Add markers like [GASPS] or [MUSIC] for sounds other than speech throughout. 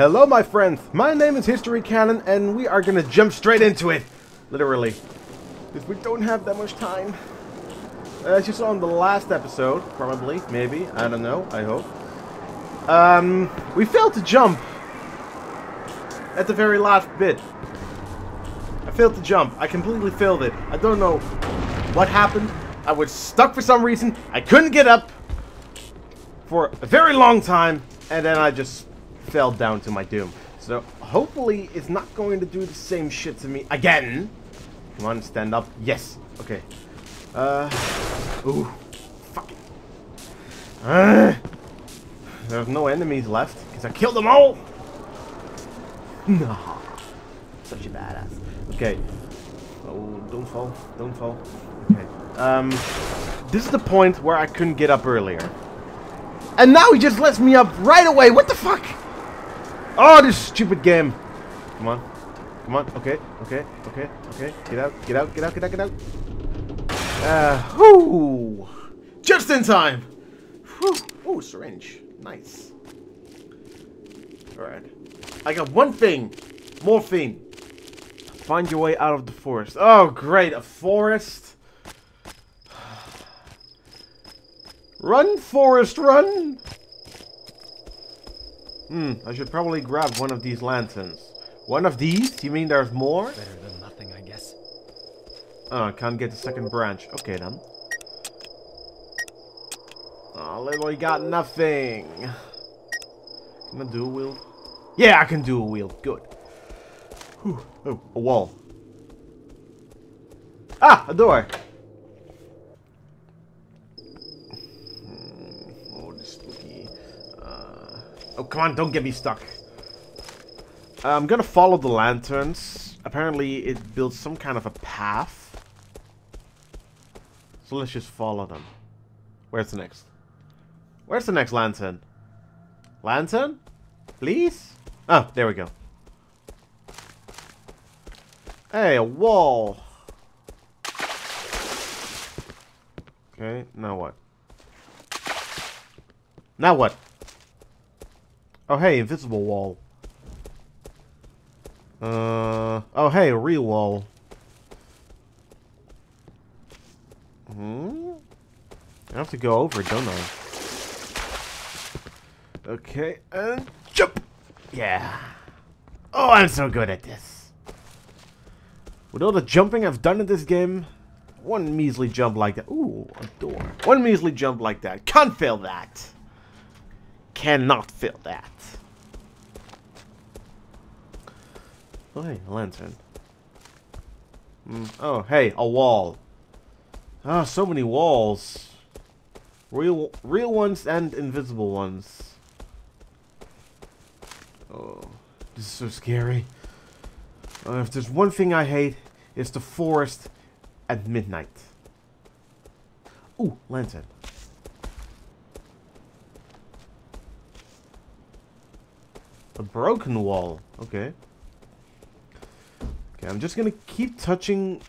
Hello, my friends. My name is Historycanon, and we are gonna jump straight into it. Literally. Because we don't have that much time. As you saw in the last episode, probably, maybe, I don't know, I hope. Um, we failed to jump. At the very last bit. I failed to jump. I completely failed it. I don't know what happened. I was stuck for some reason. I couldn't get up for a very long time. And then I just fell down to my doom. So hopefully it's not going to do the same shit to me again. Come on, stand up. Yes. Okay. Uh. Ooh. Fuck. Uh, there's no enemies left because I killed them all. Nah. Such a badass. Okay. Oh, don't fall. Don't fall. Okay. Um. This is the point where I couldn't get up earlier. And now he just lets me up right away. What the fuck? Oh, this stupid game. Come on. Come on. Okay. Okay. Okay. Okay. Get out. Get out. Get out. Get out. Get out. Uh, whoo. Just in time. Whew. Ooh, syringe. Nice. Alright. I got one thing. Morphine. Find your way out of the forest. Oh, great. A forest. [SIGHS] Run, forest, run! Hmm, I should probably grab one of these lanterns. One of these? You mean there's more? Better than nothing, I guess. Oh, I can't get the second branch. Okay, then. Oh, literally got nothing. Can I do a wheel? Yeah, I can do a wheel. Good. Whew. Oh, a wall. Ah, a door. Hmm, Oh, this spooky. Uh, oh, come on, don't get me stuck. Uh, I'm gonna follow the lanterns. Apparently, it builds some kind of a path. So let's just follow them. Where's the next? Where's the next lantern? Lantern? Please? Oh, there we go. Hey, a wall. Okay, now what? Now what? Oh, hey, invisible wall. Uh, oh, hey, real wall. Hmm? I have to go over, don't I? Okay, and jump! Yeah. Oh, I'm so good at this. With all the jumping I've done in this game, one measly jump like that. Ooh, a door. One measly jump like that. Can't fail that. Cannot fail that. Oh, hey, a lantern. Mm, oh, hey, a wall. Ah, so many walls. Real, real ones and invisible ones. Oh, this is so scary. Uh, if there's one thing I hate, it's the forest at midnight. Ooh, lantern. A broken wall. Okay. Okay, I'm just gonna keep touching,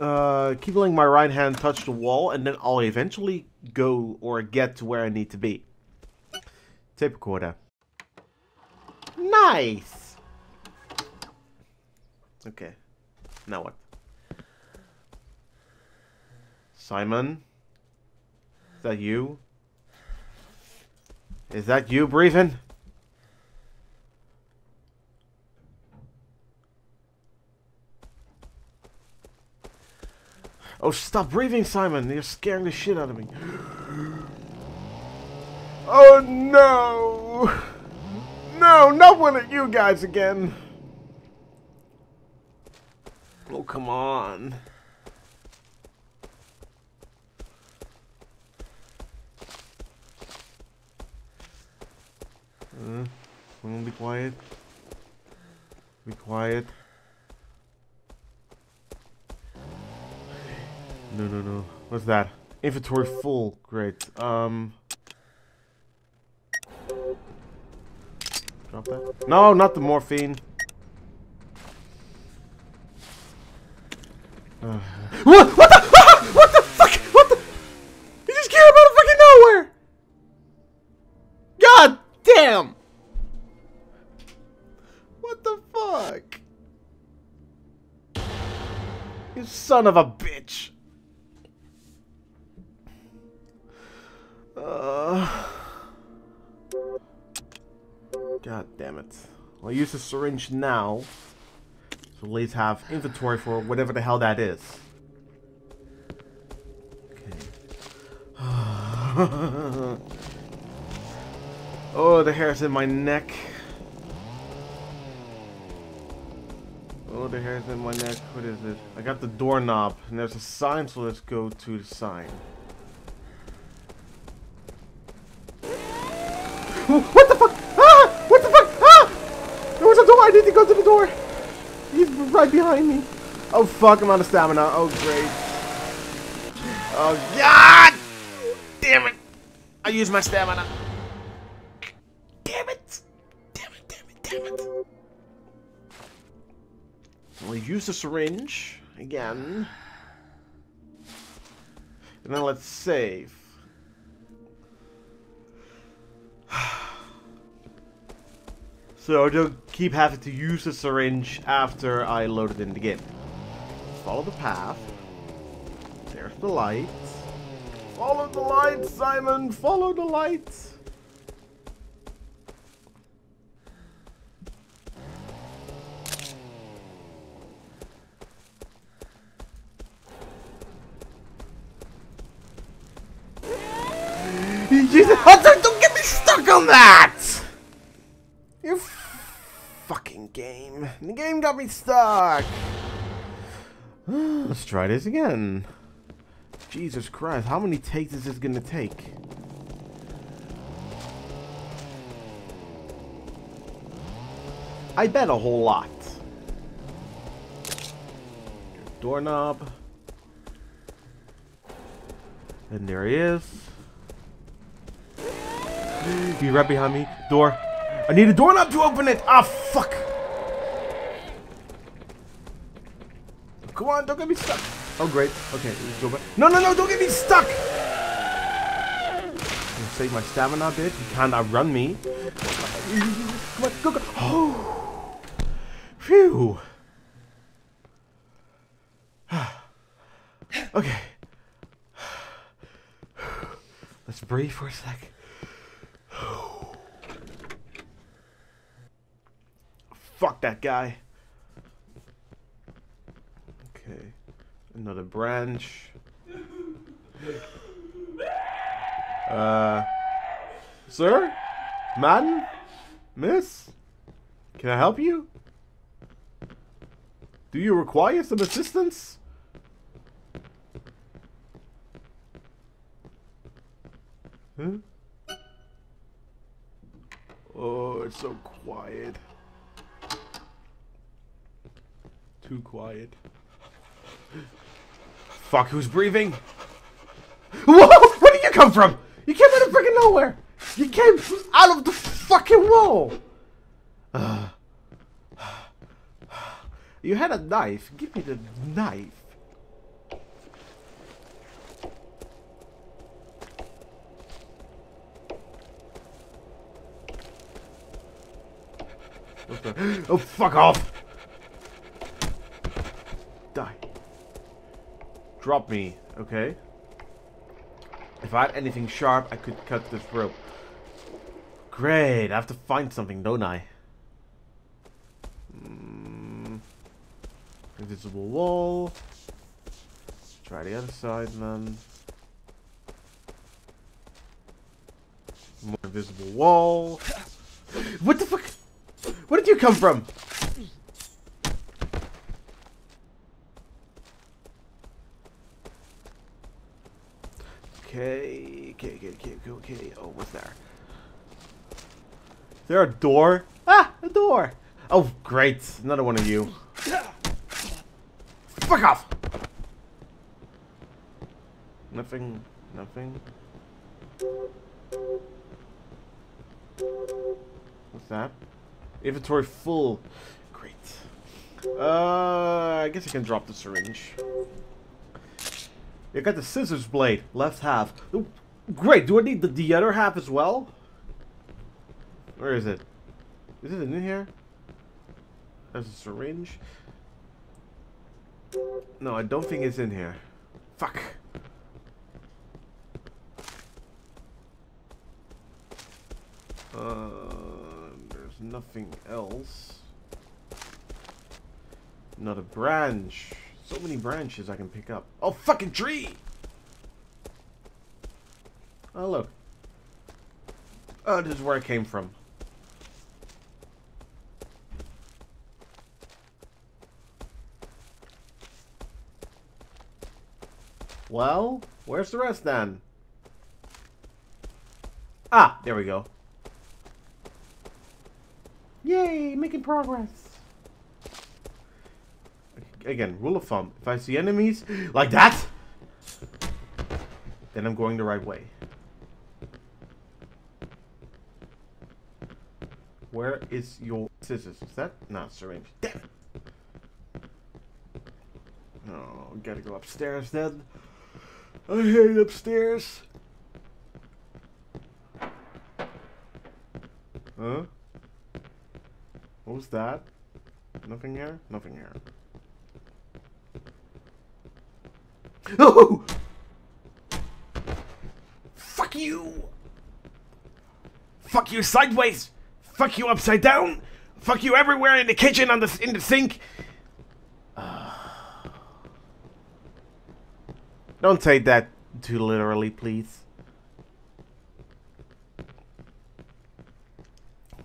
uh, keep letting my right hand touch the wall, and then I'll eventually go or get to where I need to be. Tape recorder. Nice! Okay. Now what? Simon? Is that you? Is that you breathing? Oh, stop breathing, Simon. You're scaring the shit out of me. Oh, no. No, not one of you guys again. Oh, come on. Uh, be quiet. Be quiet. No, no, no. What's that? Inventory full. Great. Um. Drop that. No, not the morphine. Uh. What? What the? [LAUGHS] What the fuck? What the? You just came out of fucking nowhere. God damn. What the fuck? You son of a bitch. God damn it. I'll use the syringe now. So let's have inventory for whatever the hell that is. Okay. [SIGHS] oh, the hair's in my neck. Oh, the hair's in my neck. What is it? I got the doorknob, and there's a sign, so let's go to the sign. [LAUGHS] What the fuck? Ah! What the fuck? Ah! I need to go to the door. He's right behind me. Oh fuck! I'm out of stamina. Oh great. Oh god! Damn it! I used my stamina. Damn it! Damn it! Damn it! Damn it! We'll use the syringe again. And then let's save. So I don't keep having to use the syringe after I load it in the game. Follow the path. There's the light. Follow the light, Simon! Follow the light! Got me stuck. Let's try this again. Jesus Christ, how many takes is this gonna take? I bet a whole lot. Doorknob. And there he is. He's right behind me. Door. I need a doorknob to open it. Ah, fuck. Come on, don't get me stuck. Oh, great. Okay, let's go back. No, no, no, don't get me stuck. Save my stamina a bit. You can't outrun me. Come on, go, go. Oh. [GASPS] Phew. [SIGHS] okay. [SIGHS] Let's breathe for a sec. [SIGHS] Fuck that guy. Okay. Another branch. Uh. Sir? Madam? Miss? Can I help you? Do you require some assistance? Huh? Oh, it's so quiet. Too quiet. Fuck, who's breathing? Whoa! Where did you come from? You came out of freaking nowhere! You came out of the fucking wall! Uh, you had a knife. Give me the knife. Oh, fuck off! Drop me, okay? If I had anything sharp, I could cut this rope. Great, I have to find something, don't I? Mm, invisible wall. Try the other side, then. More invisible wall. What the fuck? Where did you come from? Okay, okay, okay, okay, okay. Oh, what's there? Is there a door? Ah, a door! Oh, great. Another one of you. Fuck off! Nothing, nothing. What's that? Inventory full. Great. Uh, I guess I can drop the syringe. You got the scissors blade, left half. Ooh, great, do I need the, the other half as well? Where is it? Is it in here? There's a syringe. No, I don't think it's in here. Fuck. Uh, there's nothing else. Not a branch. So many branches I can pick up. Oh, fucking tree! Oh, look. Oh, this is where I came from. Well, where's the rest then? Ah, there we go. Yay, making progress. Again, rule of thumb. If I see enemies like that, then I'm going the right way. Where is your scissors? Is that? not syringe. Damn it. Oh, gotta go upstairs then. I hate upstairs. Huh? What was that? Nothing here? Nothing here. Oh! [LAUGHS] Fuck you! Fuck you sideways! Fuck you upside down! Fuck you everywhere in the kitchen, on the in the sink! [SIGHS] Don't take that too literally, please.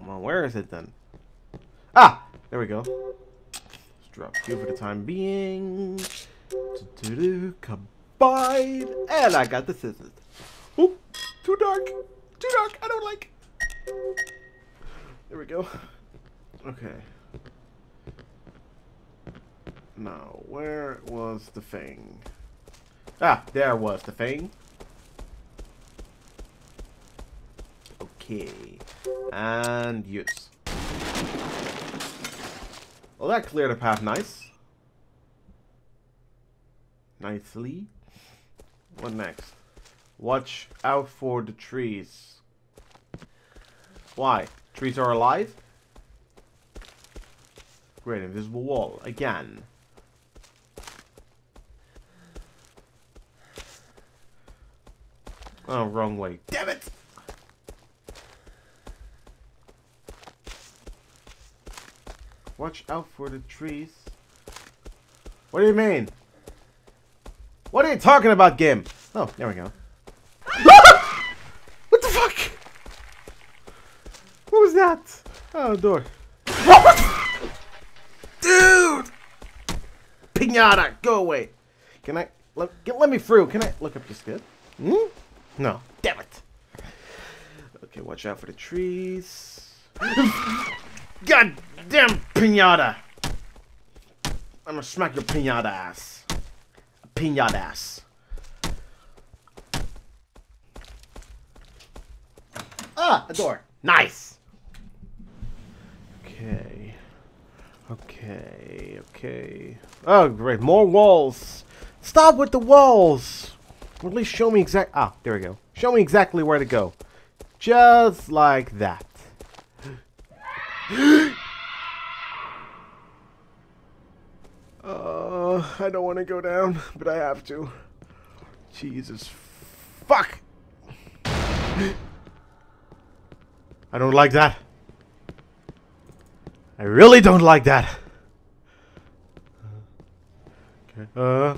On, where is it then? Ah! There we go. Let's drop Q for the time being. Do -do combine! And I got the scissors. Oop! Too dark! Too dark! I don't like! There we go. Okay. Now, where was the thing? Ah, there was the thing. Okay. And use. Well, that cleared the path nice. Nicely. What next? Watch out for the trees. Why? Trees are alive? Great, invisible wall. Again. Oh, wrong way. Damn it! Watch out for the trees. What do you mean? What are you talking about, Gim? Oh, there we go. [LAUGHS] what the fuck? What was that? Oh, door. Dude! Pinata, go away. Can I let, get, let me through? Can I look up your good? Hmm? No. Damn it. Okay, watch out for the trees. God damn pinata! I'm gonna smack your pinata ass. Pinata ass. Ah, a door. Nice. Okay. Okay, okay. Oh, great. More walls. Stop with the walls. Or at least show me exact. Ah, there we go. Show me exactly where to go. Just like that. [GASPS] [LAUGHS] uh, I don't want to go down, but I have to. Jesus. Fuck! I don't like that. I really don't like that. Okay. Uh.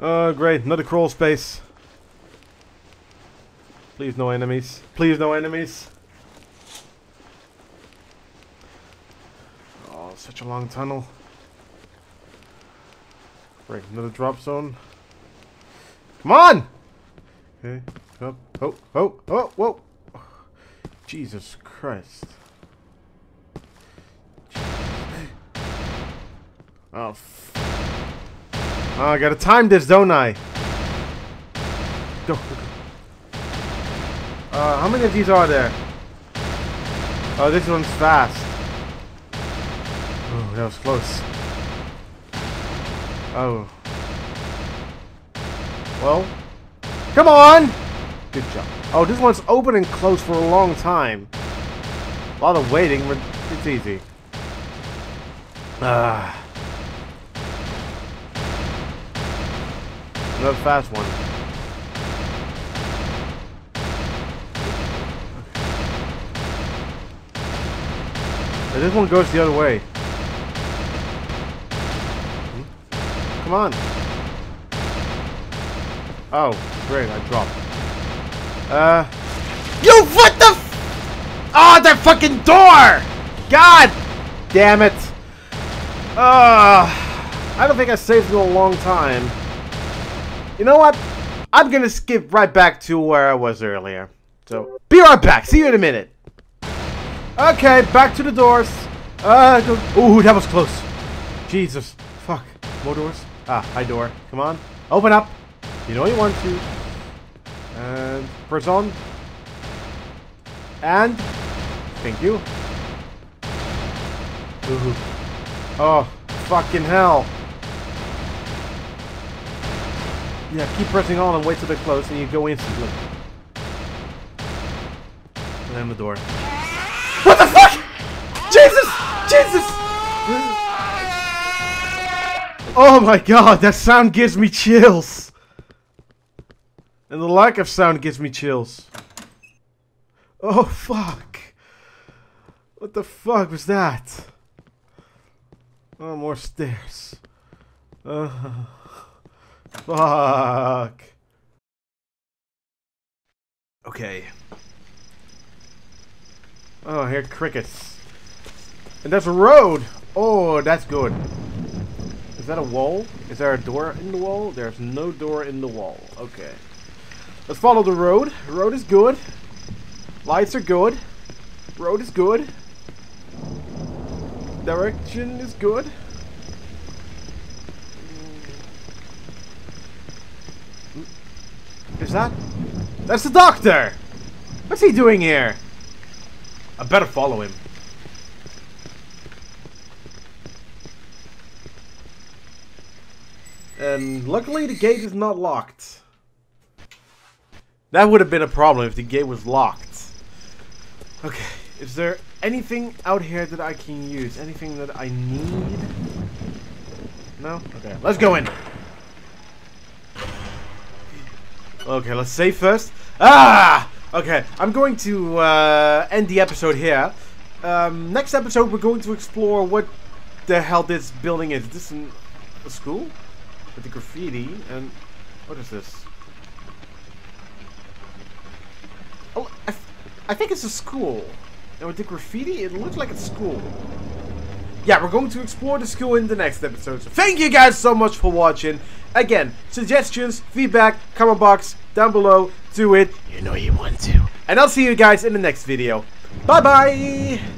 Oh, great. Another crawl space. Please no enemies. Please no enemies. Oh, such a long tunnel. Great. Another drop zone. Come on! Okay. Up. Oh, oh, oh, whoa. Jesus Christ. Oh, Oh, I gotta time this, don't I? Go. Uh, how many of these are there? Oh, this one's fast. Oh, that was close. Oh. Well. Come on! Good job. Oh, this one's open and closed for a long time. A lot of waiting, but it's easy. Ah. Another fast one. This one goes the other way. Come on. Oh, great, I dropped. Uh. You what the Oh, that fucking door! God damn it. Uh, I don't think I saved in a long time. You know what? I'm gonna skip right back to where I was earlier. So, be right back. See you in a minute. Okay, back to the doors. Uh, ooh, that was close. Jesus. Fuck. More doors? Ah, hi door. Come on. Open up. You know you want to. And press on. And thank you. Ooh. Oh, fucking hell. Yeah, keep pressing on and wait till they're close and you go instantly. And the door. What the fuck? Jesus! Jesus! Oh my god, that sound gives me chills. And the lack of sound gives me chills. Oh, fuck. What the fuck was that? Oh, more stairs. Uh, fuck. Okay. Oh, here crickets. And there's a road! Oh, that's good. Is that a wall? Is there a door in the wall? There's no door in the wall. Okay. Let's follow the road. road is good. Lights are good. Road is good. Direction is good. Is that? That's the doctor! What's he doing here? I better follow him. And luckily the gate is not locked. That would have been a problem if the gate was locked. Okay, is there anything out here that I can use? Anything that I need? No? Okay, let's go in. Okay, let's save first. Ah! Okay, I'm going to uh, end the episode here. Um, next episode, we're going to explore what the hell this building is. Is this an, a school? With the graffiti, and what is this? Oh, I I think it's a school. And with the graffiti, it looks like a school. Yeah, we're going to explore the school in the next episode. So thank you guys so much for watching. Again, suggestions, feedback, comment box down below. Do it. You know you want to. And I'll see you guys in the next video. Bye-bye!